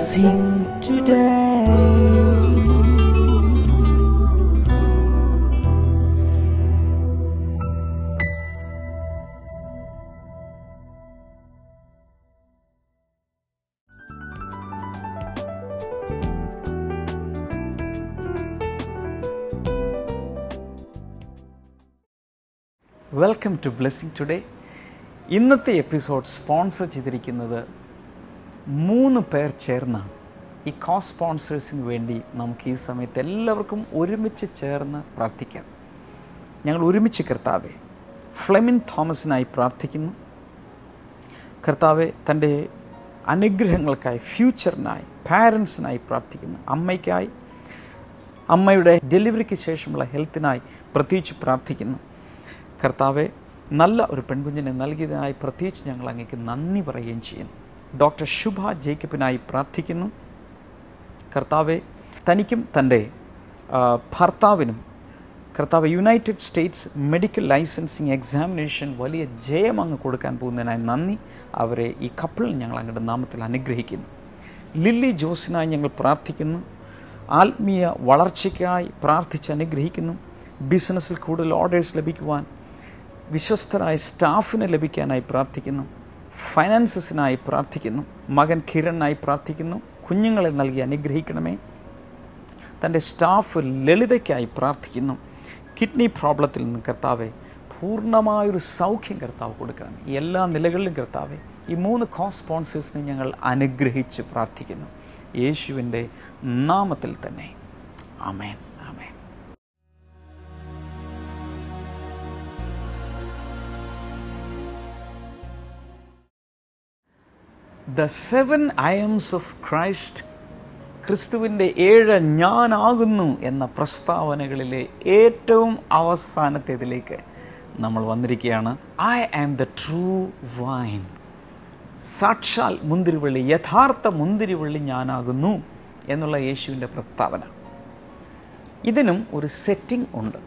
blessing today. Welcome to blessing today ഇന്നത്തെ episode sponsor ചെയ്തിരിക്കുന്നത് മൂന്ന് പേർ ചേർന്നാണ് ഈ കോസ് സ്പോൺസേഴ്സിന് വേണ്ടി നമുക്ക് ഈ സമയത്ത് എല്ലാവർക്കും ഒരുമിച്ച് ചേർന്ന് പ്രാർത്ഥിക്കാം. ഞങ്ങൾ ഒരുമിച്ച് കർത്താവെ ഫ്ലെമിൻ തോമസിനായി പ്രാർത്ഥിക്കുന്നു. കർത്താവെ തന്റെ അനുഗ്രഹങ്ങൾക്കായി ഫ്യൂച്ചറിനായി പാരൻസിനായി പ്രാർത്ഥിക്കുന്നു. അമ്മയ്ക്കായി അമ്മയുടെ ഡെലിവറിക്ക് ശേഷമുള്ള ഹെൽത്തിനായി പ്രത്യേകിച്ച് പ്രാർത്ഥിക്കുന്നു. കർത്താവെ നല്ല ഒരു പെൺകുഞ്ഞിനെ നൽകിയതിനായി പ്രത്യേകിച്ച് ഞങ്ങൾ അങ്ങേക്ക് നന്ദി പറയുകയും ചെയ്യുന്നു. ഡോക്ടർ ശുഭ ജേക്കബിനായി പ്രാർത്ഥിക്കുന്നു. കർത്താവെ തനിക്കും തന്റെ ഭർത്താവിനും കർത്താവ് United States medical licensing examination വലിയ ജയം അങ്ങ് കൊടുക്കാൻ പോകുന്നതിനായി നന്ദി. അവരെ ഈ കപ്പിളിൽ ഞങ്ങൾ അങ്ങയുടെ നാമത്തിൽ അനുഗ്രഹിക്കുന്നു. ലില്ലി ജോസിനായി ഞങ്ങൾ പ്രാർത്ഥിക്കുന്നു. ആത്മീയ വളർച്ചയ്ക്കായി പ്രാർത്ഥിച്ച് അനുഗ്രഹിക്കുന്നു. ബിസിനസ്സിൽ കൂടുതൽ ഓർഡേഴ്സ് ലഭിക്കുവാൻ വിശ്വസ്തരായ സ്റ്റാഫിനെ ലഭിക്കാനായി പ്രാർത്ഥിക്കുന്നു. ഫൈനാൻസസിനായി പ്രാർത്ഥിക്കുന്നു. മകൻ കിരണിനായി പ്രാർത്ഥിക്കുന്നു. കുഞ്ഞുങ്ങളെ നൽകി അനുഗ്രഹിക്കണമേ. തന്റെ സ്റ്റാഫ് ലളിതയ്ക്കായി പ്രാർത്ഥിക്കുന്നു. കിഡ്നി പ്രോബ്ലത്തിൽ നിന്ന് കർത്താവെ പൂർണമായൊരു സൗഖ്യം കർത്താവ് കൊടുക്കണം. എല്ലാ നിലകളിലും കർത്താവെ ഈ മൂന്ന് കോസ്പോൺസേഴ്സിനെ ഞങ്ങൾ അനുഗ്രഹിച്ച് പ്രാർത്ഥിക്കുന്നു. യേശുവിന്റെ നാമത്തിൽ തന്നെ. ആമേൻ. The seven I ams of Christ ക്രിസ്തുവിന്റെ ഏഴ് ഞാനാകുന്നു എന്ന പ്രസ്താവനകളിലെ ഏറ്റവും അവസാനത്തേതിലേക്ക് നമ്മൾ വന്നിരിക്കുകയാണ്. I am the true vine സാക്ഷാൽ മുന്തിരിവള്ളി യഥാർത്ഥ മുന്തിരിവള്ളി ഞാനാകുന്നു എന്നുള്ള യേശുവിന്റെ പ്രസ്താവന. ഇതിനും ഒരു സെറ്റിംഗ് ഉണ്ട്.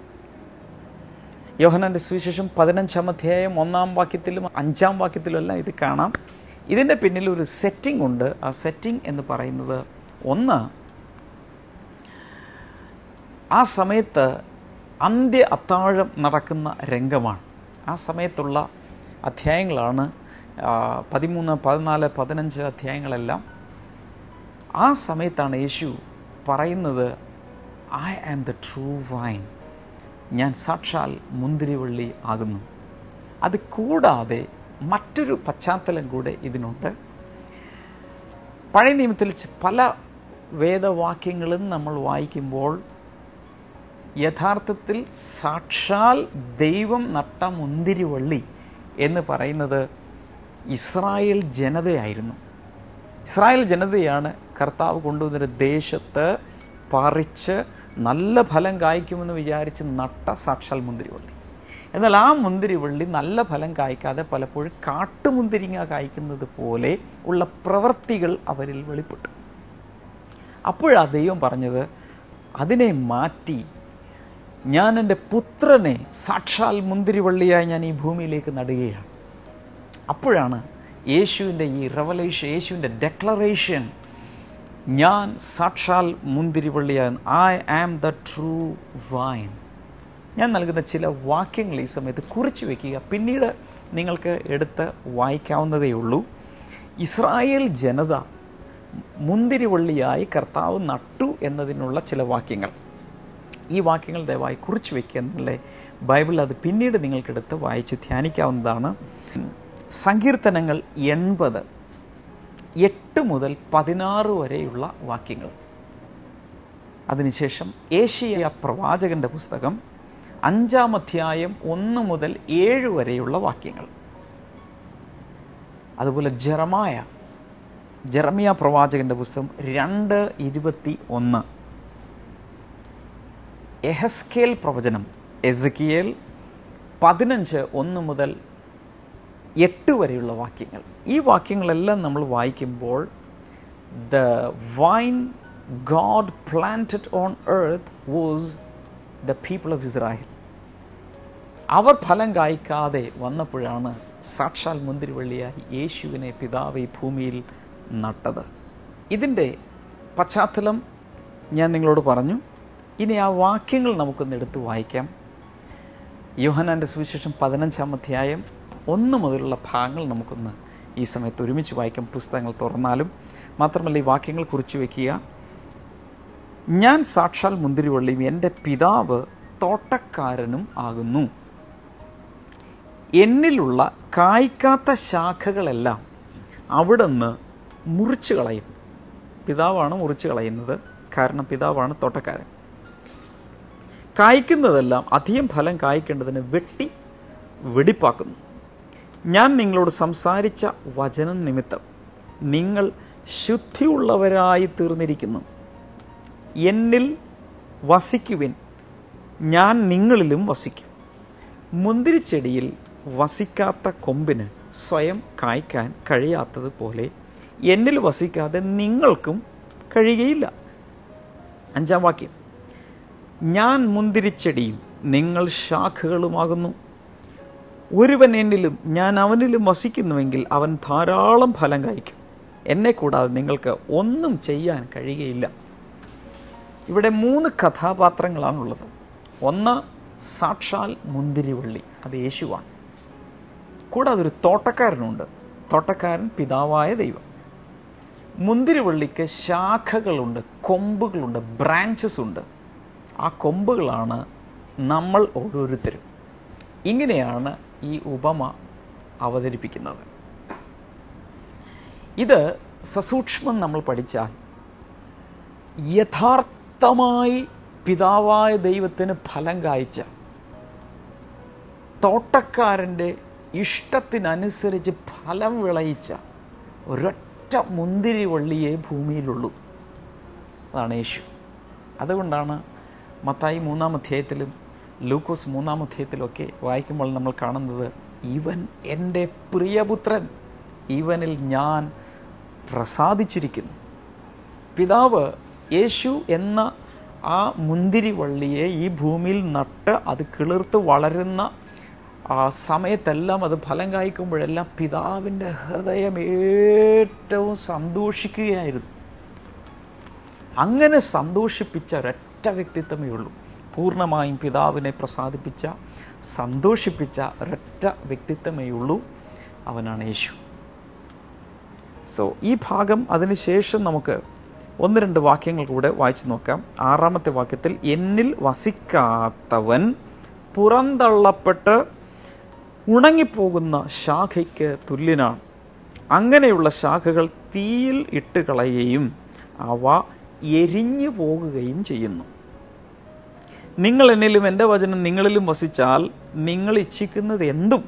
യോഹനാന്റെ സുവിശേഷം പതിനഞ്ചാം അധ്യായം ഒന്നാം വാക്യത്തിലും അഞ്ചാം വാക്യത്തിലും എല്ലാം ഇത് കാണാം. ഇതിന്റെ പിന്നിൽ ഒരു സെറ്റിംഗ് ഉണ്ട്. ആ സെറ്റിംഗ് എന്ന് പറയുന്നത് ഒന്ന് ആ സമയത്ത് അന്ത്യ അത്താഴം നടക്കുന്ന രംഗമാണ്. ആ സമയത്തുള്ള അധ്യായങ്ങളാണ് പതിമൂന്ന് പതിനാല് പതിനഞ്ച് അധ്യായങ്ങളെല്ലാം. ആ സമയത്താണ് യേശു പറയുന്നത് I am the true vine ഞാൻ സാക്ഷാൽ മുന്തിരിവള്ളി ആകുന്നു. അത് കൂടാതെ മറ്റൊരു പശ്ചാത്തലം കൂടെ ഇതിനുണ്ട്. പഴയ നിയമത്തിൽ പല വേദവാക്യങ്ങളും നമ്മൾ വായിക്കുമ്പോൾ യഥാർത്ഥത്തിൽ സാക്ഷാൽ ദൈവം നട്ട മുന്തിരിവള്ളി എന്ന് പറയുന്നത് ഇസ്രായേൽ ജനതയായിരുന്നു. ഇസ്രായേൽ ജനതയാണ് കർത്താവ് കൊണ്ടുവന്നൊരു ദേശത്ത് പറിച്ച് നല്ല ഫലം കായ്ക്കുമെന്ന് വിചാരിച്ച് നട്ട സാക്ഷാൽ മുന്തിരിവള്ളി. എന്നാൽ ആ മുന്തിരിവള്ളി നല്ല ഫലം കായ്ക്കാതെ പലപ്പോഴും കാട്ടുമുന്തിരിങ്ങ കായ്ക്കുന്നത് പോലെ ഉള്ള പ്രവൃത്തികൾ അവരിൽ വെളിപ്പെട്ടു. അപ്പോഴാ ദൈവം പറഞ്ഞത് അതിനെ മാറ്റി ഞാൻ എന്റെ പുത്രനെ സാക്ഷാൽ മുന്തിരിവള്ളിയായി ഞാൻ ഈ ഭൂമിയിലേക്ക് നടുകയാണ്. അപ്പോഴാണ് യേശുവിന്റെ ഈ റെവലേഷൻ യേശുവിന്റെ ഡെക്ലറേഷൻ ഞാൻ സാക്ഷാൽ മുന്തിരിവള്ളിയാണ് I am the true vine ഞാൻ നൽകുന്ന ചില വാക്യങ്ങൾ ഈ സമയത്ത് കുറിച്ച് വയ്ക്കുക പിന്നീട് നിങ്ങൾക്ക് എടുത്ത് വായിക്കാവുന്നതേ ഉള്ളൂ. ഇസ്രായേൽ ജനത മുന്തിരിവള്ളിയായി കർത്താവ് നട്ടു എന്നതിനുള്ള ചില വാക്യങ്ങൾ. ഈ വാക്യങ്ങൾ ദയവായി കുറിച്ച് വയ്ക്കുക എന്നുള്ള ബൈബിളിൽ അത് പിന്നീട് നിങ്ങൾക്കെടുത്ത് വായിച്ച് ധ്യാനിക്കാവുന്നതാണ്. സങ്കീർത്തനങ്ങൾ എൺപത് എട്ട് മുതൽ പതിനാറ് വരെയുള്ള വാക്യങ്ങൾ. അതിനുശേഷം ഏഷ്യ പ്രവാചകന്റെ പുസ്തകം അഞ്ചാം അധ്യായം ഒന്ന് മുതൽ ഏഴ് വരെയുള്ള വാക്യങ്ങൾ. അതുപോലെ ജെറമായ ജെറമിയ പ്രവാചകന്റെ പുസ്തകം രണ്ട് ഇരുപത്തി ഒന്ന്. എഹസ്കേൽ പ്രവചനം എസക്കിയേൽ പതിനഞ്ച് ഒന്ന് മുതൽ എട്ട് വരെയുള്ള വാക്യങ്ങൾ. ഈ വാക്യങ്ങളെല്ലാം നമ്മൾ വായിക്കുമ്പോൾ the vine God planted on earth was the people of Israel അവർ ഫലം കായ്ക്കാതെ വന്നപ്പോഴാണ് സാക്ഷാൽ മുന്തിരിവള്ളിയായി യേശുവിനെ പിതാവ് ഈ ഭൂമിയിൽ നട്ടത്. ഇതിന്റെ പശ്ചാത്തലം ഞാൻ നിങ്ങളോട് പറഞ്ഞു. ഇനി ആ വാക്യങ്ങൾ നമുക്കൊന്ന് എടുത്ത് വായിക്കാം. യോഹനാന്റെ സുവിശേഷം പതിനഞ്ചാം അധ്യായം ഒന്ന് മുതലുള്ള ഭാഗങ്ങൾ നമുക്കൊന്ന് ഈ സമയത്ത് ഒരുമിച്ച് വായിക്കാം. പുസ്തകങ്ങൾ തുറന്നാലും മാത്രമല്ല ഈ വാക്യങ്ങൾ കുറിച്ച് വയ്ക്കുക ഞാൻ സാക്ഷാൽ മുന്തിരിവള്ളിയും എന്റെ പിതാവ് തോട്ടക്കാരനും ആകുന്നു. എന്നിലുള്ള കായ്ക്കാത്ത ശാഖകളെല്ലാം അവിടുന്ന് മുറിച്ചു കളയും. പിതാവാണ് മുറിച്ചു കളയുന്നത്. കാരണം പിതാവാണ് തോട്ടക്കാരൻ. കായ്ക്കുന്നതെല്ലാം അധികം ഫലം കായ്ക്കേണ്ടതിന് വെട്ടി വെടിപ്പാക്കുന്നു. ഞാൻ നിങ്ങളോട് സംസാരിച്ച വചനം നിമിത്തം നിങ്ങൾ ശുദ്ധിയുള്ളവരായി തീർന്നിരിക്കുന്നു. എന്നിൽ വസിക്കുവിൻ. ഞാൻ നിങ്ങളിലും വസിക്കും. മുന്തിരിച്ചെടിയിൽ വസിക്കാത്ത കൊമ്പിന് സ്വയം കായ്ക്കാൻ കഴിയാത്തതുപോലെ എന്നിൽ വസിക്കാതെ നിങ്ങൾക്കും കഴിയുകയില്ല. അഞ്ചാം വാക്യം. ഞാൻ മുന്തിരിച്ചെടിയും നിങ്ങൾ ശാഖകളുമാകുന്നു. ഒരുവൻ എന്നിലും ഞാൻ അവനിലും വസിക്കുന്നുവെങ്കിൽ അവൻ ധാരാളം ഫലം കായ്ക്കും. എന്നെ കൂടാതെ നിങ്ങൾക്ക് ഒന്നും ചെയ്യാൻ കഴിയുകയില്ല. ഇവിടെ മൂന്ന് കഥാപാത്രങ്ങളാണുള്ളത്. ഒന്ന് സാക്ഷാൽ മുന്തിരിവള്ളി അത് യേശുവാണ്. കൂടാതെ ഒരു തോട്ടക്കാരനുണ്ട്. തോട്ടക്കാരൻ പിതാവായ ദൈവം. മുന്തിരിവള്ളിക്ക് ശാഖകളുണ്ട് കൊമ്പുകളുണ്ട് ബ്രാഞ്ചസ് ഉണ്ട്. ആ കൊമ്പുകളാണ് നമ്മൾ ഓരോരുത്തരും. ഇങ്ങനെയാണ് ഈ ഉപമ അവതരിപ്പിക്കുന്നത്. ഇത് സസൂക്ഷ്മം നമ്മൾ പഠിച്ചാൽ യഥാർത്ഥമായി പിതാവായ ദൈവത്തിന് ഫലം കായ്ച്ച തോട്ടക്കാരന്റെ ഇഷ്ടത്തിനനുസരിച്ച് ഫലം വിളയിച്ച ഒരൊറ്റ മുന്തിരി വള്ളിയേ ഭൂമിയിലുള്ളൂ. അതാണ് യേശു. അതുകൊണ്ടാണ് മത്തായി മൂന്നാം അധ്യായത്തിലും ലൂക്കോസ് മൂന്നാം അധ്യായത്തിലൊക്കെ വായിക്കുമ്പോൾ നമ്മൾ കാണുന്നത് ഇവൻ എന്റെ പ്രിയപുത്രൻ ഇവനിൽ ഞാൻ പ്രസാദിച്ചിരിക്കുന്നു. പിതാവ് യേശു എന്ന ആ മുന്തിരി വള്ളിയെ ഈ ഭൂമിയിൽ നട്ട് അത് കിളിർത്ത് വളരുന്ന ആ സമയത്തെല്ലാം അത് ഫലം കായ്ക്കുമ്പോഴെല്ലാം പിതാവിന്റെ ഹൃദയം ഏറ്റവും സന്തോഷിക്കുകയായിരുന്നു. അങ്ങനെ സന്തോഷിപ്പിച്ച ഒരൊറ്റ വ്യക്തിത്വമേ ഉള്ളൂ. പൂർണമായും പിതാവിനെ പ്രസാദിപ്പിച്ച സന്തോഷിപ്പിച്ച ഒരൊറ്റ വ്യക്തിത്വമേ ഉള്ളൂ അവനാണ് യേശു. സോ ഈ ഭാഗം അതിനുശേഷം നമുക്ക് ഒന്ന് രണ്ട് വാക്യങ്ങൾ കൂടെ വായിച്ചു നോക്കാം. ആറാമത്തെ വാക്യത്തിൽ എന്നിൽ വസിക്കാത്തവൻ പുറന്തള്ളപ്പെട്ട് ഉണങ്ങിപ്പോകുന്ന ശാഖയ്ക്ക് തുല്യനാണ്. അങ്ങനെയുള്ള ശാഖകൾ തീയിൽ ഇട്ട് കളയുകയും അവ എരിഞ്ഞു പോകുകയും ചെയ്യുന്നു. നിങ്ങൾ എന്നിലും എന്റെ വചനം നിങ്ങളിലും വസിച്ചാൽ നിങ്ങൾ ഇച്ഛിക്കുന്നത് എന്തും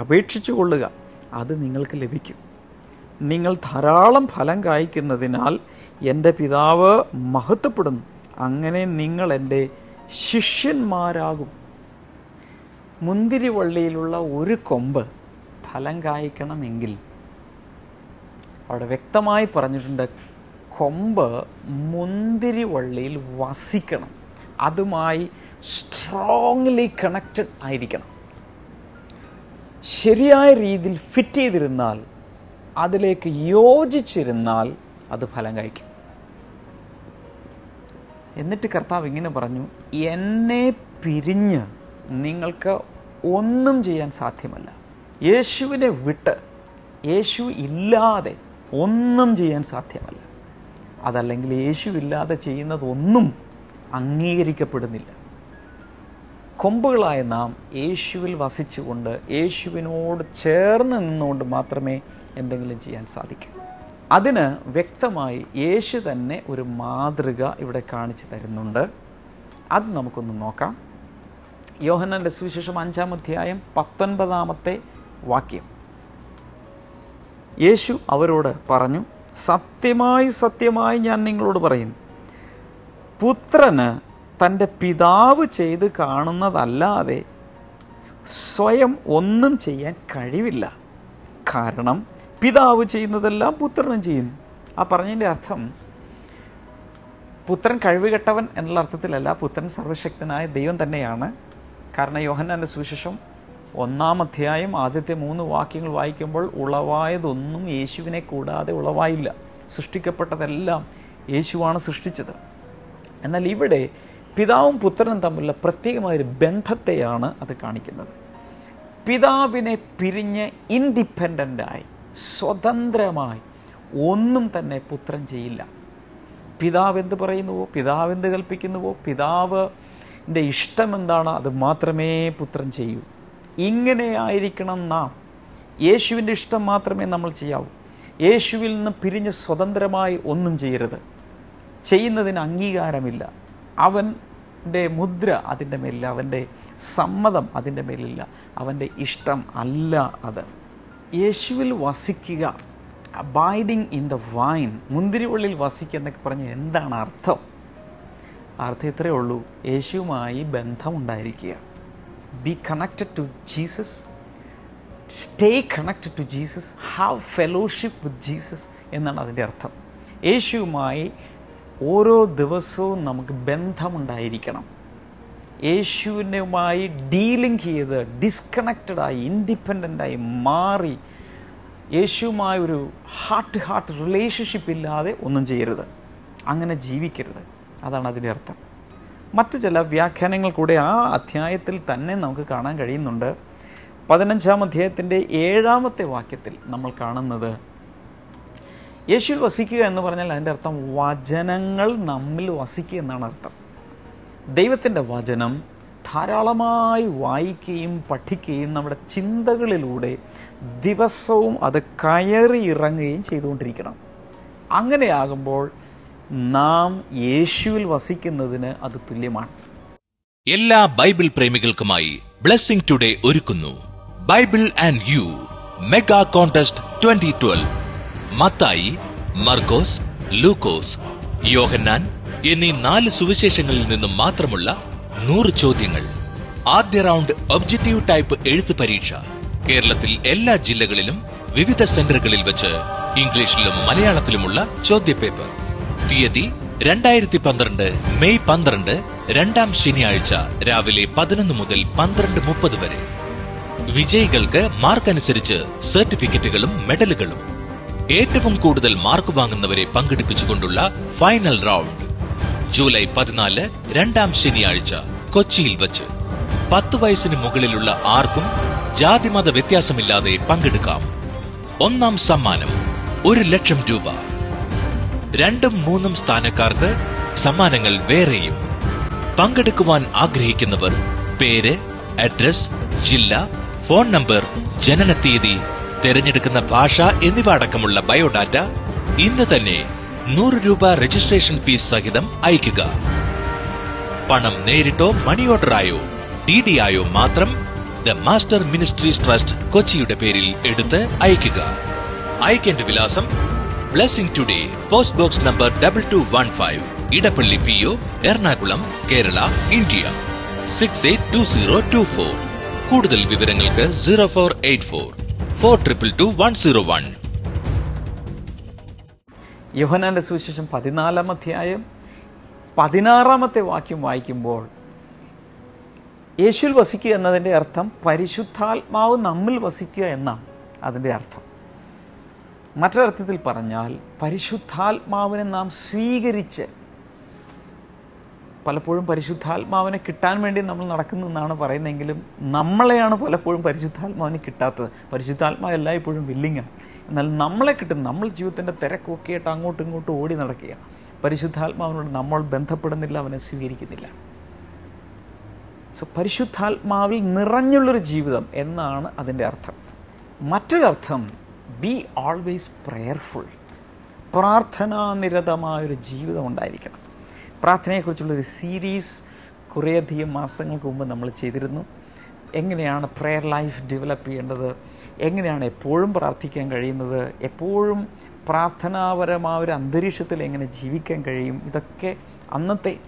അപേക്ഷിച്ചു കൊള്ളുക അത് നിങ്ങൾക്ക് ലഭിക്കും. നിങ്ങൾ ധാരാളം ഫലം കായ്ക്കുന്നതിനാൽ എന്റെ പിതാവ് മഹത്വപ്പെടുന്നു. അങ്ങനെ നിങ്ങൾ എന്റെ ശിഷ്യന്മാരാകും. മുന്തിരിവള്ളിയിലുള്ള ഒരു കൊമ്പ് ഫലം കായ്ക്കണമെങ്കിൽ അവിടെ വ്യക്തമായി പറഞ്ഞിട്ടുണ്ട് കൊമ്പ് മുന്തിരിവള്ളിയിൽ വസിക്കണം. അതുമായി സ്ട്രോങ്ലി കണക്റ്റഡ് ആയിരിക്കണം. ശരിയായ രീതിയിൽ ഫിറ്റ് ചെയ്തിരുന്നാൽ അതിലേക്ക് യോജിച്ചിരുന്നാൽ അത് ഫലം കായ്ക്കും. എന്നിട്ട് കർത്താവ് ഇങ്ങനെ പറഞ്ഞു എന്നെ പിരിഞ്ഞ് നിങ്ങൾക്ക് ഒന്നും ചെയ്യാൻ സാധ്യമല്ല. യേശുവിനെ വിട്ട് യേശു ഇല്ലാതെ ഒന്നും ചെയ്യാൻ സാധ്യമല്ല. അതല്ലെങ്കിൽ യേശു ഇല്ലാതെ ചെയ്യുന്നതൊന്നും അംഗീകരിക്കപ്പെടുന്നില്ല. കൊമ്പുകളായ നാം യേശുവിൽ വസിച്ചുകൊണ്ട് യേശുവിനോട് ചേർന്ന് നിന്നുകൊണ്ട് മാത്രമേ എന്തെങ്കിലും ചെയ്യാൻ സാധിക്കൂ. അതിന് വ്യക്തമായി യേശു തന്നെ ഒരു മാതൃക ഇവിടെ കാണിച്ചു തരുന്നുണ്ട്. അത് നമുക്കൊന്ന് നോക്കാം. യോഹനന്റെ സുവിശേഷം അഞ്ചാം അധ്യായം പത്തൊൻപതാമത്തെ വാക്യം. യേശു അവരോട് പറഞ്ഞു സത്യമായി സത്യമായി ഞാൻ നിങ്ങളോട് പറയുന്നു. പുത്രന് തന്റെ പിതാവ് ചെയ്ത് കാണുന്നതല്ലാതെ സ്വയം ഒന്നും ചെയ്യാൻ കഴിവില്ല. കാരണം പിതാവ് ചെയ്യുന്നതെല്ലാം പുത്രനും ചെയ്യുന്നു. ആ പറഞ്ഞതിന്റെ അർത്ഥം പുത്രൻ കഴിവുകെട്ടവൻ എന്നുള്ള അർത്ഥത്തിലല്ല പുത്രൻ സർവശക്തനായ ദൈവം തന്നെയാണ്. കാരണം യോഹന്നാന്റെ സുവിശേഷം ഒന്നാം അധ്യായം ആദ്യത്തെ മൂന്ന് വാക്യങ്ങൾ വായിക്കുമ്പോൾ ഉളവായതൊന്നും യേശുവിനെ കൂടാതെ ഉളവായില്ല. സൃഷ്ടിക്കപ്പെട്ടതെല്ലാം യേശുവാണ് സൃഷ്ടിച്ചത്. എന്നാൽ ഇവിടെ പിതാവും പുത്രനും തമ്മിലുള്ള പ്രത്യേകമായൊരു ബന്ധത്തെയാണ് അത് കാണിക്കുന്നത്. പിതാവിനെ പിരിഞ്ഞ് ഇൻഡിപെൻഡന്റായി സ്വതന്ത്രമായി ഒന്നും തന്നെ പുത്രൻ ചെയ്യില്ല. പിതാവ് എന്ത് പറയുന്നുവോ? പിതാവ് എന്ത് കൽപ്പിക്കുന്നുവോ? പിതാവിന്റെ ഇഷ്ടം എന്താണ് അത് മാത്രമേ പുത്രൻ ചെയ്യൂ. ഇങ്ങനെ ആയിരിക്കണം നാം. യേശുവിന്റെ ഇഷ്ടം മാത്രമേ നമ്മൾ ചെയ്യാവൂ. യേശുവിൽ നിന്ന് പിരിഞ്ഞ് സ്വതന്ത്രമായി ഒന്നും ചെയ്യരുത്. ചെയ്യുന്നതിന് അംഗീകാരമില്ല. അവന്റെ മുദ്ര അതിന്റെ മേലില്ല. അവന്റെ സമ്മതം അതിന്റെ മേലില്ല. അവന്റെ ഇഷ്ടം അല്ല അത്. യേശുവിൽ വസിക്കുക അബൈഡിങ് ഇൻ ദ വൈൻ മുന്തിരിവള്ളിൽ വസിക്കുക എന്നൊക്കെ പറഞ്ഞ് എന്താണ് അർത്ഥം? അർത്ഥം ഇത്രയേ ഉള്ളൂ. യേശുവുമായി ബന്ധമുണ്ടായിരിക്കുക. Be connected to Jesus stay connected to Jesus have fellowship with Jesus എന്നാണ് അതിന്റെ അർത്ഥം. യേശുവുമായി ഓരോ ദിവസവും നമുക്ക് ബന്ധമുണ്ടായിരിക്കണം. യേശുവിനുമായി ഡീലിംഗ് ചെയ്ത് ഡിസ്കണക്റ്റഡായി ഇൻഡിപെൻഡന്റായി മാറി യേശുവുമായ ഒരു ഹാർട്ട് ഹാർട്ട് റിലേഷൻഷിപ്പ് ഇല്ലാതെ ഒന്നും ചെയ്യരുത്. അങ്ങനെ ജീവിക്കരുത്. അതാണ് അതിന്റെ അർത്ഥം. മറ്റു ചില വ്യാഖ്യാനങ്ങൾ കൂടെ ആ അധ്യായത്തിൽ തന്നെ നമുക്ക് കാണാൻ കഴിയുന്നുണ്ട്. പതിനഞ്ചാം അധ്യായത്തിന്റെ ഏഴാമത്തെ വാക്യത്തിൽ നമ്മൾ കാണുന്നത് യേശുവിൽ വസിക്കുക എന്ന് പറഞ്ഞാൽ അതിന്റെ അർത്ഥം വചനങ്ങൾ നമ്മിൽ വസിക്കുക എന്നാണ് അർത്ഥം. ദൈവത്തിന്റെ വചനം ധാരാളമായി വായിക്കുകയും പഠിക്കുകയും നമ്മുടെ ചിന്തകളിലൂടെ ദിവസവും അത് കയറി ഇറങ്ങുകയും ചെയ്തുകൊണ്ടിരിക്കണം. അങ്ങനെയാകുമ്പോൾ നാം യേശുവിൽ വസിക്കുന്നതിന് അത് തുല്യമാണ്. എല്ലാ ബൈബിൾ പ്രേമികൾക്കുമായി ബ്ലെസ്സിംഗ് ടുഡേ ഒരുക്കുന്നു. Bible and you mega contest twenty twelve. Mathai Markose Lukose Yohannan എന്നീ നാല് സുവിശേഷങ്ങളിൽ നിന്നും മാത്രമുള്ള നൂറ് ചോദ്യങ്ങൾ. ആദ്യ റൗണ്ട് ഒബ്ജക്റ്റീവ് ടൈപ്പ് എഴുത്ത് പരീക്ഷ. കേരളത്തിൽ എല്ലാ ജില്ലകളിലും വിവിധ സെന്ററുകളിൽ വെച്ച് ഇംഗ്ലീഷിലും മലയാളത്തിലുമുള്ള ചോദ്യപേപ്പർ. തീയതി രണ്ടായിരത്തി പന്ത്രണ്ട് മെയ് പന്ത്രണ്ട് രണ്ടാം ശനിയാഴ്ച രാവിലെ പതിനൊന്ന് മുതൽ പന്ത്രണ്ട് മുപ്പത് വരെ. വിജയികൾക്ക് മാർക്ക് അനുസരിച്ച് സർട്ടിഫിക്കറ്റുകളും മെഡലുകളും. ഏറ്റവും കൂടുതൽ മാർക്ക് വാങ്ങുന്നവരെ പങ്കെടുപ്പിച്ചുകൊണ്ടുള്ള ഫൈനൽ റൗണ്ട്. ജൂലൈ പതിനാല് രണ്ടാം ശനിയാഴ്ച കൊച്ചിയിൽ വച്ച്. പത്ത് വയസ്സിന് മുകളിലുള്ള ആർക്കും ജാതിമത വ്യത്യാസമില്ലാതെ പങ്കെടുക്കാം. ഒന്നാം സമ്മാനം ഒരു ലക്ഷം രൂപ. രണ്ടും മൂന്നും സ്ഥാനക്കാർക്ക് സമ്മാനങ്ങൾ വേറെയും. പങ്കെടുക്കുവാൻ ആഗ്രഹിക്കുന്നവർ പേര് അഡ്രസ് ജില്ല ഫോൺ നമ്പർ ജനനത്തീയതി തിരഞ്ഞെടുക്കുന്ന ഭാഷ എന്നിവ അടക്കമുള്ള ബയോഡാറ്റ ഇന്ന് തന്നെ നൂറ് രൂപ രജിസ്ട്രേഷൻ ഫീസ് സഹിതം അയക്കുക പണം നേരിട്ടോ മണി ഓർഡറായോ ഡി ഡി ആയോ മാത്രം ദ മാസ്റ്റർ മിനിസ്ട്രീസ് ട്രസ്റ്റ് കൊച്ചിയുടെ പേരിൽ എടുത്ത് അയക്കുക അയക്കേണ്ട വിലാസം blessing today post box number double two one five Edappally P O Ernakulam Kerala India six eight two zero two four കൂടുതൽ വിവരങ്ങൾക്ക് zero four eight four four triple two one zero one യോഹനാന്റെ സുവിശേഷം പതിനാലാം അധ്യായം പതിനാറാമത്തെ വാക്യം വായിക്കുമ്പോൾ യേശുവിൽ വസിക്കുക എന്നതിന്റെ അർത്ഥം പരിശുദ്ധാത്മാവ് നമ്മിൽ വസിക്കുക എന്നാണ് അതിന്റെ അർത്ഥം. മറ്റൊരർത്ഥത്തിൽ പറഞ്ഞാൽ പരിശുദ്ധാത്മാവിനെ നാം സ്വീകരിച്ച് പലപ്പോഴും പരിശുദ്ധാത്മാവിനെ കിട്ടാൻ വേണ്ടി നമ്മൾ നടക്കുന്നതെന്നാണ് പറയുന്നതെങ്കിലും നമ്മളെയാണ് പലപ്പോഴും പരിശുദ്ധാത്മാവിന് കിട്ടാത്തത്. പരിശുദ്ധാത്മാവ് എല്ലായ്പ്പോഴും വില്ലിങ്ങാണ്. എന്നാൽ നമ്മളെ കിട്ടും. നമ്മൾ ജീവിതത്തിന്റെ തിരക്കൊക്കെ ആയിട്ട് അങ്ങോട്ടും ഇങ്ങോട്ടും ഓടി നടക്കുക പരിശുദ്ധാത്മാവിനോട് നമ്മൾ ബന്ധപ്പെടുന്നില്ല അവനെ സ്വീകരിക്കുന്നില്ല. സോ പരിശുദ്ധാത്മാവിൽ നിറഞ്ഞുള്ളൊരു ജീവിതം എന്നാണ് അതിന്റെ അർത്ഥം. മറ്റൊരർത്ഥം ബി ഓൾവേസ് പ്രെയർഫുൾ പ്രാർത്ഥനാനിരതമായൊരു ജീവിതം ഉണ്ടായിരിക്കണം. പ്രാർത്ഥനയെക്കുറിച്ചുള്ളൊരു സീരീസ് കുറേയധികം മാസങ്ങൾക്ക് മുമ്പ് നമ്മൾ ചെയ്തിരുന്നു. എങ്ങനെയാണ് പ്രെയർ ലൈഫ് ഡെവലപ്പ് ചെയ്യേണ്ടത്? എങ്ങനെയാണ് എപ്പോഴും പ്രാർത്ഥിക്കാൻ കഴിയുന്നത്? എപ്പോഴും പ്രാർത്ഥനാപരമായ ഒരു അന്തരീക്ഷത്തിൽ എങ്ങനെ ജീവിക്കാൻ കഴിയും? ഇതൊക്കെ അന്നത്തെ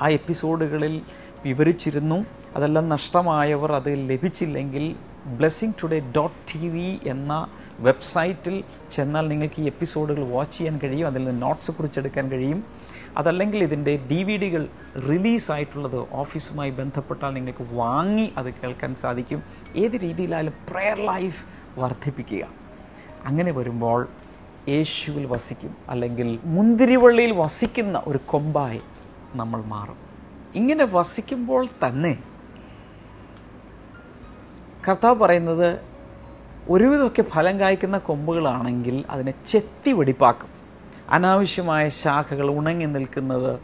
ആ എപ്പിസോഡുകളിൽ വിവരിച്ചിരുന്നു. അതെല്ലാം നഷ്ടമായവർ അത് ലഭിച്ചില്ലെങ്കിൽ blessing today dot T V എന്ന വെബ്സൈറ്റിൽ ചെന്നാൽ നിങ്ങൾക്ക് ഈ എപ്പിസോഡുകൾ വാച്ച് ചെയ്യാൻ കഴിയും അതിൽ നിന്ന് നോട്ട്സ് കുറിച്ചെടുക്കാൻ കഴിയും. അതല്ലെങ്കിൽ ഇതിന്റെ ഡി വി ഡികൾ റിലീസായിട്ടുള്ളത് ഓഫീസുമായി ബന്ധപ്പെട്ടാൽ നിങ്ങൾക്ക് വാങ്ങി അത് കേൾക്കാൻ സാധിക്കും. ഏത് രീതിയിലായാലും പ്രെയർ ലൈഫ് വർദ്ധിപ്പിക്കുക. അങ്ങനെ വരുമ്പോൾ യേശുവിൽ വസിക്കും അല്ലെങ്കിൽ മുന്തിരിവള്ളിയിൽ വസിക്കുന്ന ഒരു കൊമ്പായി നമ്മൾ മാറും. ഇങ്ങനെ വസിക്കുമ്പോൾ തന്നെ കർത്താവ് പറയുന്നത് ഒരുവിധമൊക്കെ ഫലം കായ്ക്കുന്ന കൊമ്പുകളാണെങ്കിൽ അതിനെ ചെത്തി വെടിപ്പാക്കും. അനാവശ്യമായ ശാഖകൾ ഉണങ്ങി നിൽക്കുന്നത്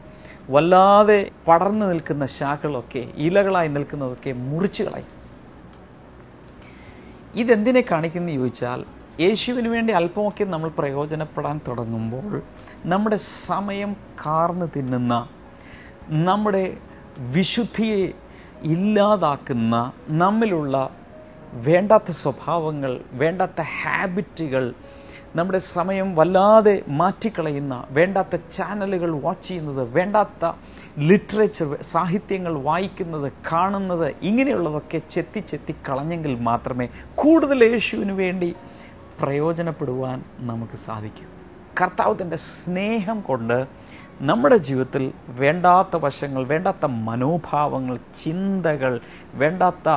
വല്ലാതെ പടർന്നു നിൽക്കുന്ന ശാഖകളൊക്കെ ഇലകളായി നിൽക്കുന്നതൊക്കെ മുറിച്ചു കളയും. ഇതെന്തിനെ കാണിക്കുന്നു ചോദിച്ചാൽ യേശുവിന് വേണ്ടി അല്പമൊക്കെ നമ്മൾ പ്രയോജനപ്പെടാൻ തുടങ്ങുമ്പോൾ നമ്മുടെ സമയം കാർന്നു തിന്നുന്ന നമ്മുടെ വിശുദ്ധിയെ ഇല്ലാതാക്കുന്ന നമ്മിലുള്ള വേണ്ടാത്ത സ്വഭാവങ്ങൾ വേണ്ടാത്ത ഹാബിറ്റുകൾ നമ്മുടെ സമയം വല്ലാതെ മാറ്റിക്കളയുന്ന വേണ്ടാത്ത ചാനലുകൾ വാച്ച് ചെയ്യുന്നത് വേണ്ടാത്ത ലിറ്ററേച്ചർ സാഹിത്യങ്ങൾ വായിക്കുന്നത് കാണുന്നത് ഇങ്ങനെയുള്ളതൊക്കെ ചെത്തി ചെത്തി കളഞ്ഞെങ്കിൽ മാത്രമേ കൂടുതൽ യേശുവിന് വേണ്ടി പ്രയോജനപ്പെടുവാൻ നമുക്ക് സാധിക്കൂ. കർത്താവത്തിന്റെ സ്നേഹം കൊണ്ട് നമ്മുടെ ജീവിതത്തിൽ വേണ്ടാത്ത വശങ്ങൾ വേണ്ടാത്ത മനോഭാവങ്ങൾ ചിന്തകൾ വേണ്ടാത്ത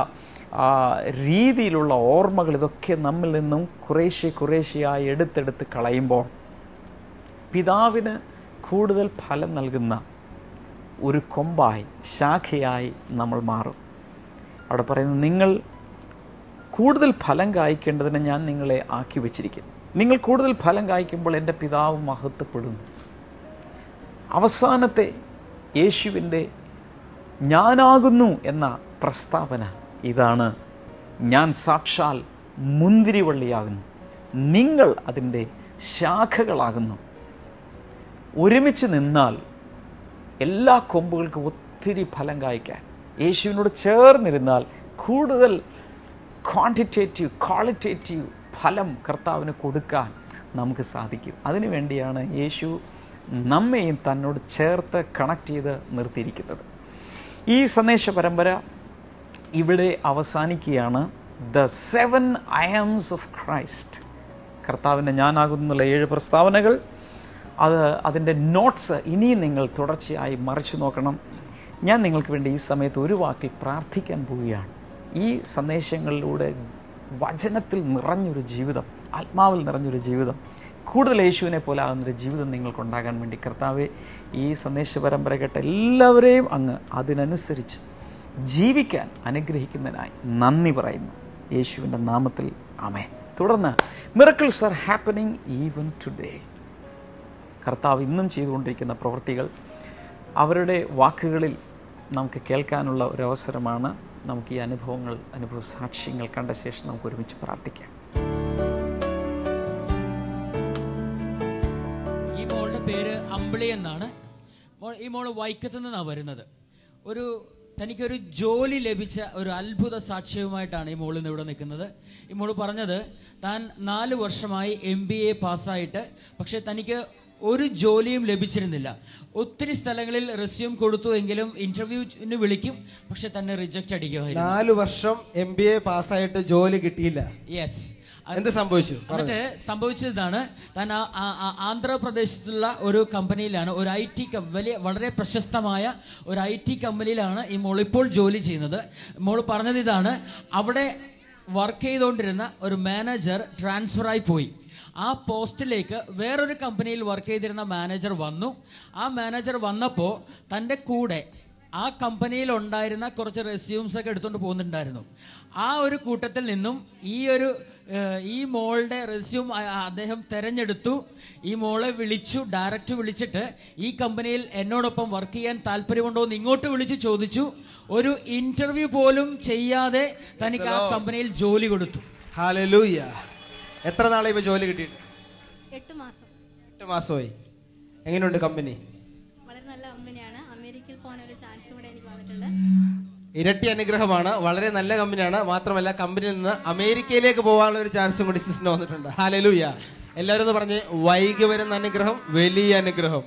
ആ, രീതിയിലുള്ള ഓർമ്മകൾ ഇതൊക്കെ നമ്മിൽ നിന്നും കുറേശ്ശെ കുറേശ്ശെയായി എടുത്തെടുത്ത് കളയുമ്പോൾ പിതാവിന് കൂടുതൽ ഫലം നൽകുന്ന ഒരു കൊമ്പായി ശാഖയായി നമ്മൾ മാറും. അവിടെ പറയുന്നത് നിങ്ങൾ കൂടുതൽ ഫലം കായ്ക്കേണ്ടതിന് ഞാൻ നിങ്ങളെ ആക്കി വച്ചിരിക്കുന്നു. നിങ്ങൾ കൂടുതൽ ഫലം കായ്ക്കുമ്പോൾ എന്റെ പിതാവ് മഹത്വപ്പെടുന്നു. അവസാനത്തെ യേശുവിന്റെ ഞാനാകുന്നു എന്ന പ്രസ്താവന ഇതാണ് ഞാൻ സാക്ഷാൽ മുന്തിരിവള്ളിയാകുന്നു. നിങ്ങൾ അതിന്റെ ശാഖകളാകുന്നു. ഒരുമിച്ച് നിന്നാൽ എല്ലാ കൊമ്പുകൾക്കും ഒത്തിരി ഫലം കായ്ക്കാൻ. യേശുവിനോട് ചേർന്നിരുന്നാൽ കൂടുതൽ ക്വാണ്ടിറ്റേറ്റീവ് ക്വാളിറ്റേറ്റീവ് ഫലം കർത്താവിന് കൊടുക്കാൻ നമുക്ക് സാധിക്കും. അതിനുവേണ്ടിയാണ് യേശു നമ്മെയും തന്നോട് ചേർത്ത് കണക്ട് ചെയ്ത് നിർത്തിയിരിക്കുന്നത്. ഈ സന്ദേശ പരമ്പര ഇവിടെ അവസാനിക്കുകയാണ്. The seven I ams of Christ കർത്താവിന്റെ ഞാനാകുന്നുള്ള ഏഴ് പ്രസ്താവനകൾ. അത് അതിന്റെ നോട്ട്സ് ഇനിയും നിങ്ങൾ തുടർച്ചയായി മറിച്ചു നോക്കണം. ഞാൻ നിങ്ങൾക്ക് വേണ്ടി ഈ സമയത്ത് ഒരു വാക്കിൽ പ്രാർത്ഥിക്കാൻ പോവുകയാണ്. ഈ സന്ദേശങ്ങളിലൂടെ വചനത്തിൽ നിറഞ്ഞൊരു ജീവിതം ആത്മാവിൽ നിറഞ്ഞൊരു ജീവിതം കൂടുതൽ യേശുവിനെ പോലെ ആകുന്നൊരു ജീവിതം നിങ്ങൾക്കുണ്ടാകാൻ വേണ്ടി കർത്താവെ ഈ സന്ദേശ പരമ്പര കേട്ട എല്ലാവരെയും അങ്ങ് അതിനനുസരിച്ച് ജീവിക്കാൻ അനുഗ്രഹിക്കുന്നതിനായി നന്ദി പറയുന്നു. യേശുവിന്റെ നാമത്തിൽ അമേ തുടർന്ന് miracles are happening even today കർത്താവ് ഇന്നും ചെയ്തുകൊണ്ടിരിക്കുന്ന പ്രവൃത്തികൾ അവരുടെ വാക്കുകളിൽ നമുക്ക് കേൾക്കാനുള്ള ഒരു അവസരമാണ് നമുക്ക് ഈ അനുഭവങ്ങൾ അനുഭവ സാക്ഷ്യങ്ങൾ കണ്ട ശേഷം നമുക്ക് ഒരുമിച്ച് പ്രാർത്ഥിക്കാം. ഈ മോളുടെ പേര് അമ്പിളി എന്നാണ്. ഈ മോൾ വൈക്കത്തു നിന്നാണ് വരുന്നത്. ഒരു തനിക്കൊരു ജോലി ലഭിച്ച ഒരു അത്ഭുത സാക്ഷ്യവുമായിട്ടാണ് ഈ മോളിൽ നിന്ന് ഇവിടെ നിൽക്കുന്നത്. ഈ മോൾ പറഞ്ഞത് താൻ നാല് വർഷമായി എം ബി എ പാസ്സായിട്ട് പക്ഷെ തനിക്ക് ഒരു ജോലിയും ലഭിച്ചിരുന്നില്ല. ഒത്തിരി സ്ഥലങ്ങളിൽ റെസ്യൂം കൊടുത്തു എങ്കിലും ഇന്റർവ്യൂവിന് വിളിക്കും പക്ഷെ തന്നെ റിജക്റ്റ് അടിക്കുമായിരുന്നു നാല് വർഷം എം ബി എ പാസ്സായിട്ട് ജോലി കിട്ടിയില്ല. യെസ് എന്ത് സംഭവിച്ചു? എന്നിട്ട് സംഭവിച്ചതാണ് താൻ ആന്ധ്രാപ്രദേശത്തുള്ള ഒരു കമ്പനിയിലാണ് ഒരു ഐ ടി വലിയ വളരെ പ്രശസ്തമായ ഒരു ഐ ടി കമ്പനിയിലാണ് ഈ മോളിപ്പോൾ ഇപ്പോൾ ജോലി ചെയ്യുന്നത്. മോൾ പറഞ്ഞത് ഇതാണ് അവിടെ വർക്ക് ചെയ്തുകൊണ്ടിരുന്ന ഒരു മാനേജർ ട്രാൻസ്ഫർ ആയി പോയി. ആ പോസ്റ്റിലേക്ക് വേറൊരു കമ്പനിയിൽ വർക്ക് ചെയ്തിരുന്ന മാനേജർ വന്നു. ആ മാനേജർ വന്നപ്പോൾ തന്റെ കൂടെ ആ കമ്പനിയിൽ ഉണ്ടായിരുന്ന കുറച്ച് റെസ്യൂംസ് ഒക്കെ എടുത്തുകൊണ്ട് പോകുന്നുണ്ടായിരുന്നു. ആ ഒരു കൂട്ടത്തിൽ നിന്നും ഈ ഒരു ഈ മോളുടെ റെസ്യൂം അദ്ദേഹം തെരഞ്ഞെടുത്തു. ഈ മോളെ വിളിച്ചു ഡയറക്റ്റ് വിളിച്ചിട്ട് ഈ കമ്പനിയിൽ എന്നോടൊപ്പം വർക്ക് ചെയ്യാൻ താല്പര്യമുണ്ടോ എന്ന് ഇങ്ങോട്ട് വിളിച്ച് ചോദിച്ചു. ഒരു ഇന്റർവ്യൂ പോലും ചെയ്യാതെ തനിക്ക് ആ കമ്പനിയിൽ ജോലി കൊടുത്തു. എത്ര നാളെ ഇപ്പൊ ജോലി കിട്ടിയിട്ട്? എട്ട് മാസം. എട്ട് മാസമായി. എങ്ങനെയുണ്ട് കമ്പനി വളരെ നല്ല കമ്പനിയാണ് അമേരിക്കയിൽ പോകാൻ ഒരു ചാൻസ് കൂടെ എനിക്ക് വന്നിട്ടുണ്ട് ഇരട്ടി അനുഗ്രഹമാണ്. വളരെ നല്ല കമ്പനിയാണ്. മാത്രമല്ല കമ്പനിയിൽ നിന്ന് അമേരിക്കയിലേക്ക് പോകാനുള്ള ഒരു ചാൻസും കൂടി സിസ്റ്റിന് വന്നിട്ടുണ്ട്. ഹാലലൂയ എല്ലാവരും ഒന്ന് പറഞ്ഞ് വൈകി വരുന്ന അനുഗ്രഹം വലിയ അനുഗ്രഹം.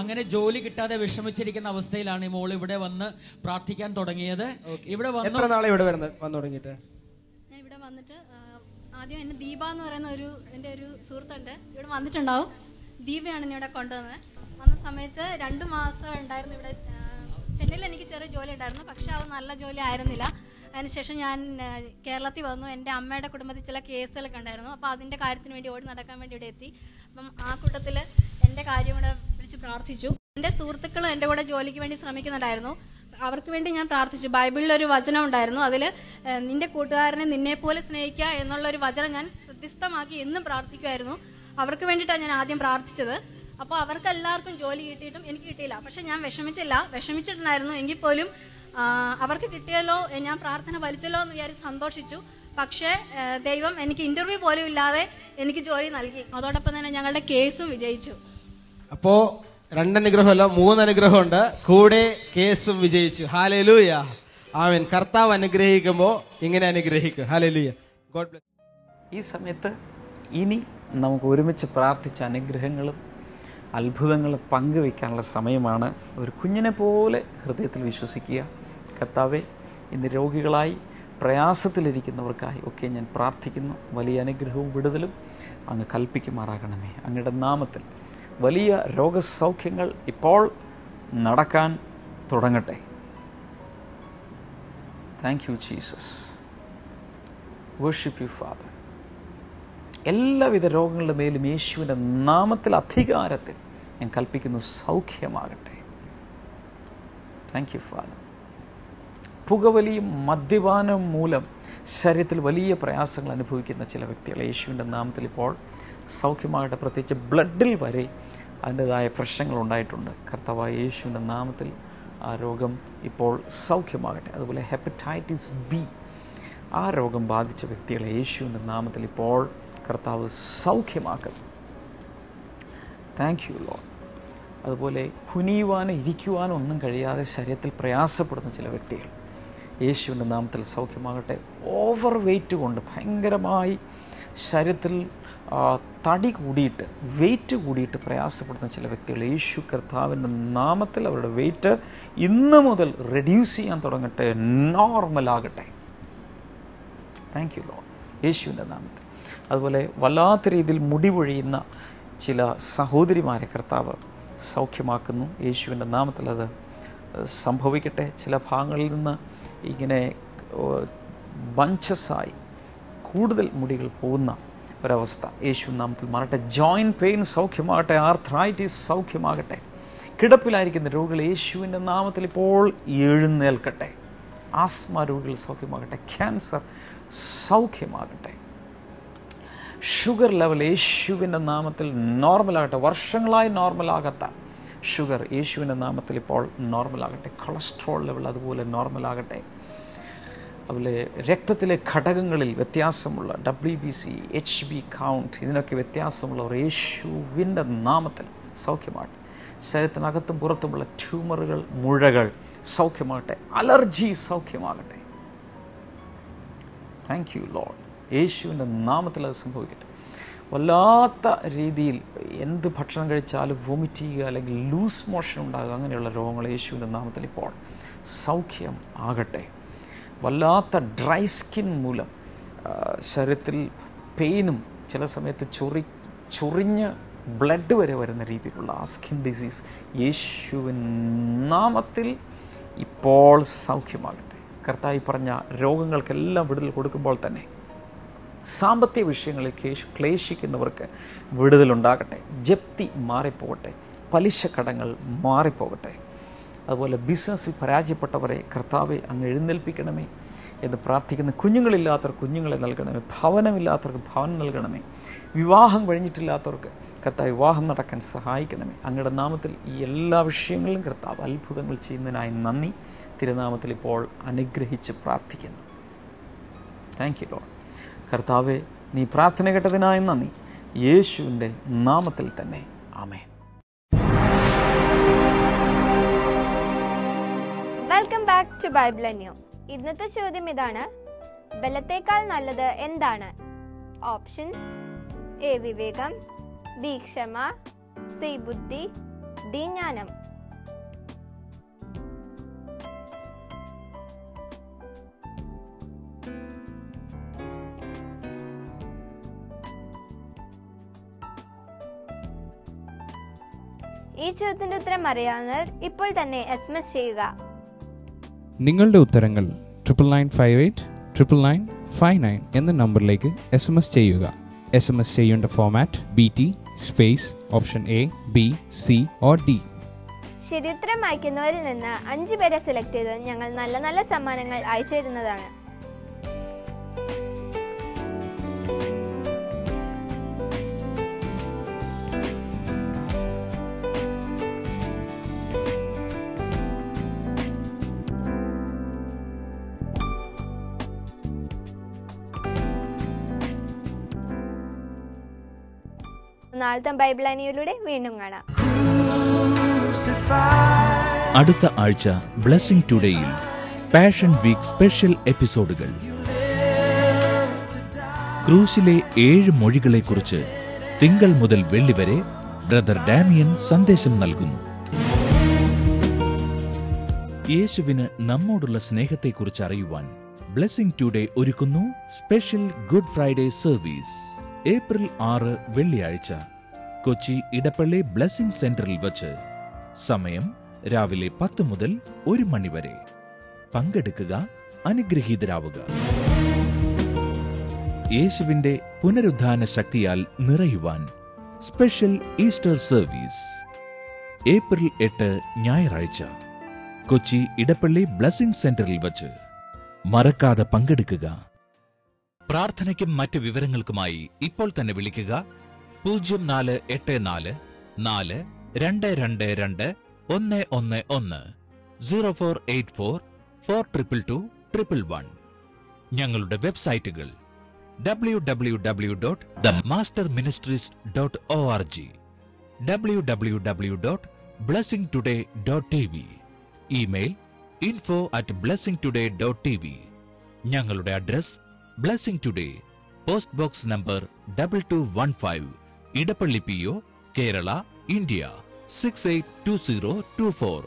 അങ്ങനെ ജോലി കിട്ടാതെ വിഷമിച്ചിരിക്കുന്ന അവസ്ഥയിലാണ് ഈ മോൾ ഇവിടെ വന്ന് പ്രാർത്ഥിക്കാൻ തുടങ്ങിയത്. ഇവിടെ വന്നു എത്ര നാളെ ഇവിടെ വരുന്ന വന്നു തുടങ്ങിയിട്ട്? ഞാൻ ഇവിടെ വന്നിട്ട് ആദ്യം എന്നെ ദീപ എന്ന് പറയുന്ന ഒരു എന്റെ ഒരു സുഹൃത്തുണ്ട്. ഇവിടെ വന്നിട്ടുണ്ടാവും. ദീപയാണ് എന്നെ ഇവിടെ കൊണ്ടുവന്നത്. വന്ന സമയത്ത് രണ്ട് മാസം ഉണ്ടായിരുന്നു ഇവിടെ ചെന്നൈയിൽ എനിക്ക് ചെറിയ ജോലി ഉണ്ടായിരുന്നു. പക്ഷെ അത് നല്ല ജോലി ആയിരുന്നില്ല. അതിനുശേഷം ഞാൻ കേരളത്തിൽ വന്നു. എന്റെ അമ്മയുടെ കുടുംബത്തിൽ ചില കേസുകളൊക്കെ ഉണ്ടായിരുന്നു. അപ്പോൾ അതിന്റെ കാര്യത്തിന് വേണ്ടി ഓടി നടക്കാൻ വേണ്ടി ഇവിടെ എത്തി. അപ്പം ആ കൂട്ടത്തിൽ എന്റെ കാര്യം കൂടെ വിളിച്ച് പ്രാർത്ഥിച്ചു. എന്റെ സുഹൃത്തുക്കളും എന്റെ കൂടെ ജോലിക്ക് വേണ്ടി ശ്രമിക്കുന്നുണ്ടായിരുന്നു. അവർക്ക് വേണ്ടി ഞാൻ പ്രാർത്ഥിച്ചു. ബൈബിളിൽ ഒരു വചനം ഉണ്ടായിരുന്നു. അതിൽ നിന്റെ കൂട്ടുകാരനെ നിന്നെപ്പോലെ സ്നേഹിക്കുക എന്നുള്ളൊരു വചനം ഞാൻ പ്രത്യസ്തമാക്കി എന്നും പ്രാർത്ഥിക്കുമായിരുന്നു അവർക്ക് വേണ്ടിയിട്ടാണ് ഞാൻ ആദ്യം പ്രാർത്ഥിച്ചത്. അപ്പോൾ അവർക്ക് എല്ലാവർക്കും ജോലി കിട്ടിയിട്ടും എനിക്ക് കിട്ടിയില്ല. പക്ഷെ ഞാൻ വിഷമിച്ചില്ല. വിഷമിച്ചിട്ടുണ്ടായിരുന്നു. എങ്കിൽ പോലും അവർക്ക് കിട്ടിയല്ലോ ഞാൻ പ്രാർത്ഥന വലിച്ചല്ലോ എന്ന് വിചാരിച്ച് സന്തോഷിച്ചു. പക്ഷേ ദൈവം എനിക്ക് ഇന്റർവ്യൂ പോലും ഇല്ലാതെ എനിക്ക് ജോലി നൽകി. അതോടൊപ്പം തന്നെ ഞങ്ങളുടെ കേസും വിജയിച്ചു. അപ്പോ രണ്ടനുഗ്രഹമല്ല മൂന്ന് അനുഗ്രഹമുണ്ട് കൂടെ കേസും വിജയിച്ചു. ഹാലലൂയ. ആമൻ. കർത്താവ് അനുഗ്രഹിക്കുമ്പോൾ ഇങ്ങനെ അനുഗ്രഹിക്കും. ഹാലലൂയ. ഗോഡ് ബ്ലസ് ഈ സമയത്ത് ഇനി നമുക്ക് ഒരുമിച്ച് പ്രാർത്ഥിച്ച അനുഗ്രഹങ്ങളും അത്ഭുതങ്ങളും പങ്കുവെക്കാനുള്ള സമയമാണ് ഒരു കുഞ്ഞിനെ പോലെ ഹൃദയത്തിൽ വിശ്വസിക്കുക. കർത്താവെ ഇന്ന് രോഗികളായി പ്രയാസത്തിലിരിക്കുന്നവർക്കായി ഒക്കെ ഞാൻ പ്രാർത്ഥിക്കുന്നു. വലിയ അനുഗ്രഹവും വിടുതലും അങ്ങ് കൽപ്പിക്കുമാറാകണമേ. അങ്ങയുടെ നാമത്തിൽ വലിയ രോഗസൗഖ്യങ്ങൾ ഇപ്പോൾ നടക്കാൻ തുടങ്ങട്ടെ. Thank you Jesus worship you father എല്ലാവിധ രോഗങ്ങളുടെ മേലും യേശുവിന്റെ നാമത്തിൽ അധികാരത്തിൽ ഞാൻ കൽപ്പിക്കുന്നു സൗഖ്യമാകട്ടെ. താങ്ക് യു ഫാദർ പുകവലിയും മദ്യപാനവും മൂലം ശരീരത്തിൽ വലിയ പ്രയാസങ്ങൾ അനുഭവിക്കുന്ന ചില വ്യക്തികൾ യേശുവിന്റെ നാമത്തിൽ ഇപ്പോൾ സൗഖ്യമാകട്ടെ. പ്രത്യേകിച്ച് ബ്ലഡിൽ വരെ അതിന്റെതായ പ്രശ്നങ്ങൾ ഉണ്ടായിട്ടുണ്ട്. കർത്താവായ യേശുവിന്റെ നാമത്തിൽ ആ രോഗം ഇപ്പോൾ സൗഖ്യമാകട്ടെ. അതുപോലെ ഹെപ്പറ്റൈറ്റിസ് ബി. ആ രോഗം ബാധിച്ച വ്യക്തികളെ യേശുവിന്റെ നാമത്തിൽ ഇപ്പോൾ കർത്താവ് സൗഖ്യമാക്കുന്നു. താങ്ക് യു ലോ അതുപോലെ കുനിയുവാനോ ഇരിക്കുവാനോ ഒന്നും കഴിയാതെ ശരീരത്തിൽ പ്രയാസപ്പെടുന്ന ചില വ്യക്തികൾ യേശുവിന്റെ നാമത്തിൽ സൗഖ്യമാകട്ടെ. ഓവർ വെയിറ്റ് കൊണ്ട് ഭയങ്കരമായി ശരീരത്തിൽ തടി കൂടിയിട്ട് വെയിറ്റ് കൂടിയിട്ട് പ്രയാസപ്പെടുന്ന ചില വ്യക്തികൾ യേശു കർത്താവിന്റെ നാമത്തിൽ അവരുടെ വെയിറ്റ് ഇന്ന് മുതൽ റെഡ്യൂസ് ചെയ്യാൻ തുടങ്ങട്ടെ നോർമലാകട്ടെ താങ്ക് യു ലോ യേശുവിന്റെ നാമത്തിൽ. അതുപോലെ വല്ലാത്ത രീതിയിൽ മുടിപൊഴിയുന്ന ചില സഹോദരിമാരെ കർത്താവ് സൗഖ്യമാക്കുന്നു. യേശുവിന്റെ നാമത്തിൽ അത് സംഭവിക്കട്ടെ. ചില ഭാഗങ്ങളിൽ നിന്ന് ഇങ്ങനെ ബഞ്ചസായി കൂടുതൽ മുടികൾ പോകുന്ന ഒരവസ്ഥ. യേശു നാമത്തിൽ മാറട്ടെ. ജോയിന്റ് പെയിൻ സൗഖ്യമാകട്ടെ. ആർത്രൈറ്റിസ് സൗഖ്യമാകട്ടെ. കിടപ്പിലായിരിക്കുന്ന രോഗികൾ യേശുവിന്റെ നാമത്തിൽ ഇപ്പോൾ എഴുന്നേൽക്കട്ടെ. ആസ്മ രോഗികൾ സൗഖ്യമാകട്ടെ. ക്യാൻസർ സൗഖ്യമാകട്ടെ. ഷുഗർ ലെവൽ യേശുവിന്റെ നാമത്തിൽ നോർമലാകട്ടെ വർഷങ്ങളായി നോർമലാകാത്ത ഷുഗർ യേശുവിന്റെ നാമത്തിൽ ഇപ്പോൾ നോർമലാകട്ടെ കൊളസ്ട്രോൾ ലെവൽ അതുപോലെ നോർമലാകട്ടെ അതുപോലെ രക്തത്തിലെ ഘടകങ്ങളിൽ വ്യത്യാസമുള്ള W B C H B count ഇതിനൊക്കെ വ്യത്യാസമുള്ളവർ യേശുവിന്റെ നാമത്തിൽ സൗഖ്യമാകട്ടെ. ശരീരത്തിനകത്തും പുറത്തുമുള്ള ട്യൂമറുകൾ മുഴകൾ സൗഖ്യമാകട്ടെ. അലർജി സൗഖ്യമാകട്ടെ. താങ്ക് യു ലോഡ് യേശുവിന്റെ നാമത്തിൽ അത് സംഭവിക്കട്ടെ. വല്ലാത്ത രീതിയിൽ എന്ത് ഭക്ഷണം കഴിച്ചാലും വൊമിറ്റ് ചെയ്യുക അല്ലെങ്കിൽ ലൂസ് മോഷൻ ഉണ്ടാകുക അങ്ങനെയുള്ള രോഗങ്ങൾ യേശുവിന്റെ നാമത്തിൽ ഇപ്പോൾ സൗഖ്യം ആകട്ടെ. വല്ലാത്ത ഡ്രൈ സ്കിൻ മൂലം ശരീരത്തിൽ പെയിനും ചില സമയത്ത് ചൊറി ചൊറിഞ്ഞ് ബ്ലഡ് വരെ വരുന്ന രീതിയിലുള്ള ആ സ്കിൻ ഡിസീസ് യേശുവിൻ നാമത്തിൽ ഇപ്പോൾ സൗഖ്യമാകട്ടെ. കർത്തായി പറഞ്ഞ രോഗങ്ങൾക്കെല്ലാം വിടുതൽ കൊടുക്കുമ്പോൾ തന്നെ സാമ്പത്തിക വിഷയങ്ങളിൽ ക്ലേശ- ക്ലേശിക്കുന്നവർക്ക് വിടുതലുണ്ടാകട്ടെ. ജപ്തി മാറിപ്പോകട്ടെ. പലിശ കടങ്ങൾ മാറിപ്പോകട്ടെ. അതുപോലെ ബിസിനസ്സിൽ പരാജയപ്പെട്ടവരെ കർത്താവെ അങ്ങ് എഴുന്നേൽപ്പിക്കണമേ എന്ന് പ്രാർത്ഥിക്കുന്ന കുഞ്ഞുങ്ങളില്ലാത്തവർക്ക് കുഞ്ഞുങ്ങളെ നൽകണമേ. ഭവനമില്ലാത്തവർക്ക് ഭവനം നൽകണമേ. വിവാഹം കഴിഞ്ഞിട്ടില്ലാത്തവർക്ക് കർത്താവ് വിവാഹം നടക്കാൻ സഹായിക്കണമേ. അങ്ങയുടെ നാമത്തിൽ ഈ എല്ലാ വിഷയങ്ങളിലും കർത്താവ് അത്ഭുതങ്ങൾ ചെയ്യുന്നതിനായി നന്ദി. തിരുനാമത്തിൽ ഇപ്പോൾ അനുഗ്രഹിച്ച് പ്രാർത്ഥിക്കുന്നു. താങ്ക് യു ലോഡ് കർത്താവെ നീ പ്രാർത്ഥന കേട്ടതിനായി നന്ദി. യേശുവിന്റെ നാമത്തിൽ തന്നെ. ആമേ welcome back to Bible new. ഇന്നത്തെ ചോദ്യം ഇതാണ് ബലത്തേക്കാൾ നല്ലത് എന്താണ്? ഓപ്ഷൻസ് എ വിവേകം ബി ക്ഷമ സി ബുദ്ധി ഡി ജ്ഞാനം. ഈ ചോദ്യത്തിന്റെ ഉത്തരം അറിയാവുന്നവർ ഇപ്പോൾ തന്നെ എസ് എം എസ് ചെയ്യുക. നിങ്ങളുടെ ഉത്തരങ്ങൾ triple nine five eight triple nine five nine എന്ന നമ്പറിലേക്ക് എസ് എം എസ് ചെയ്യുക. എസ് എം എസ് ചെയ്യേണ്ട format B T space option A B C or D ശരി ഉത്തരം അയക്കുന്നവരിൽ നിന്ന് അഞ്ചു പേരെ സെലക്ട് ചെയ്ത് ഞങ്ങൾ നല്ല നല്ല സമ്മാനങ്ങൾ അയച്ചു തരുന്നതാണ് നാളത്തെ ബൈബിൾ അനിയിലൂടെ വീണ്ടും കാണാം. അടുത്ത ആഴ്ച ബ്ലെസ്സിംഗ് ടുഡേയിൽ പാഷൻ വീക്ക് സ്പെഷ്യൽ എപ്പിസോഡുകൾ ക്രൂസിലെ ഏഴ് മൊഴികളെക്കുറിച്ച് തിങ്കൾ മുതൽ വെള്ളി വരെ ബ്രദർ ഡാമിയൻ സന്ദേശം നൽകുന്നു. യേശുവിന് നമ്മോടുള്ള സ്നേഹത്തെക്കുറിച്ച് അറിയുവാൻ ബ്ലെസ്സിംഗ് ടുഡേ ഒരുക്കുന്നു special good Friday service April ആറ് വെള്ളിയാഴ്ച കൊച്ചി ഇടപ്പള്ളി ബ്ലെസ്സിംഗ് സെന്ററിൽ വച്ച്. സമയം രാവിലെ പത്ത് മുതൽ ഒരു മണിവരെ പങ്കെടുക്കുക അനുഗ്രഹീതരാവുക. യേശുവിന്റെ പുനരുദ്ധാന ശക്തിയാൽ നിറയുവാൻ സ്പെഷ്യൽ ഈസ്റ്റർ സർവീസ്. ഏപ്രിൽ എട്ട് ഞായറാഴ്ച കൊച്ചി ഇടപ്പള്ളി ബ്ലെസ്സിംഗ് സെന്ററിൽ വച്ച്. മറക്കാതെ പങ്കെടുക്കുക പ്രാർത്ഥനയ്ക്കും മറ്റ് വിവരങ്ങൾക്കുമായി ഇപ്പോൾ തന്നെ വിളിക്കുക. പൂജ്യം നാല് എട്ട് നാല് നാല് രണ്ട് രണ്ട് രണ്ട് ഒന്ന് ഒന്ന് ഒന്ന് zero four eight four four triple two triple one. ഞങ്ങളുടെ വെബ്സൈറ്റുകൾ W W W dot the master ministries dot O R G W W W dot blessing today dot T V email info at blessing today dot T V ഞങ്ങളുടെ address blessing today post box number double two one five Edappally P O Kerala India six eight two zero two four